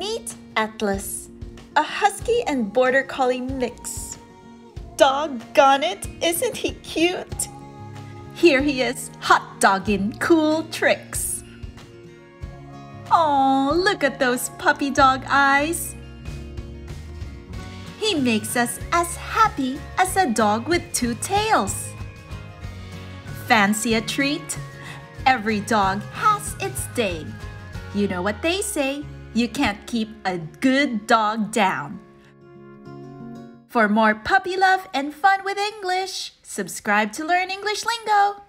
Meet Atlas, a husky and border collie mix. Doggone it, isn't he cute? Here he is, hot dogging cool tricks. Oh, look at those puppy dog eyes. He makes us as happy as a dog with two tails. Fancy a treat? Every dog has its day. You know what they say you can't keep a good dog down. For more puppy love and fun with English, subscribe to Learn English Lingo.